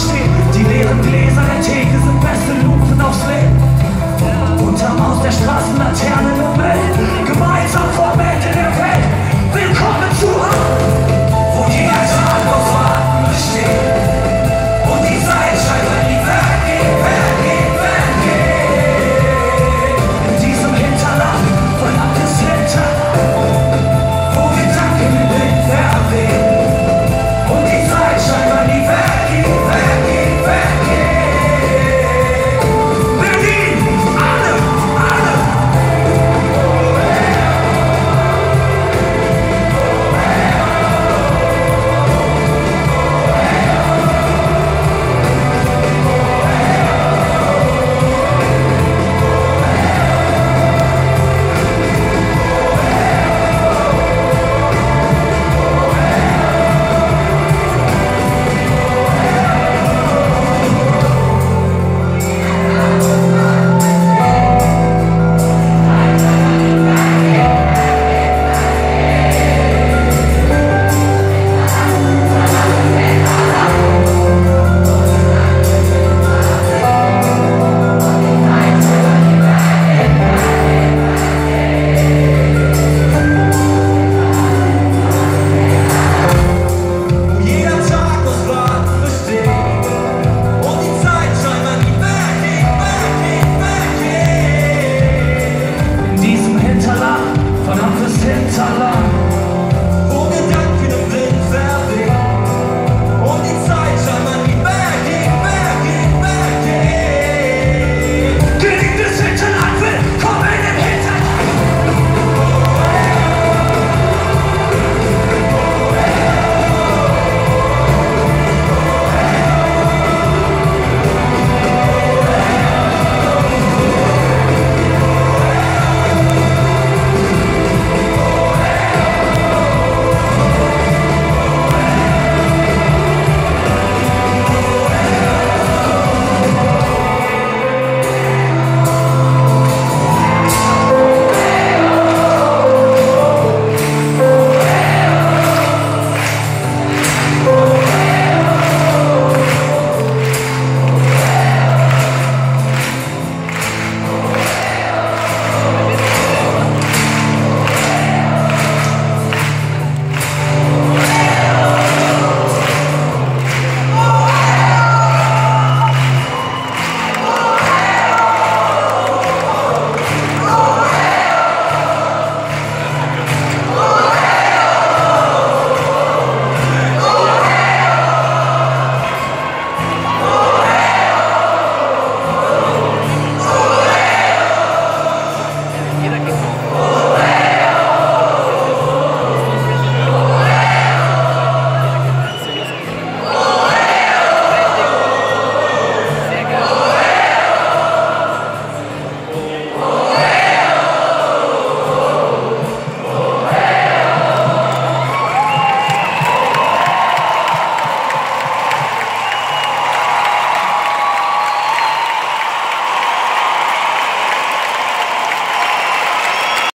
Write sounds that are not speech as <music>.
sin. 灿 <laughs> 烂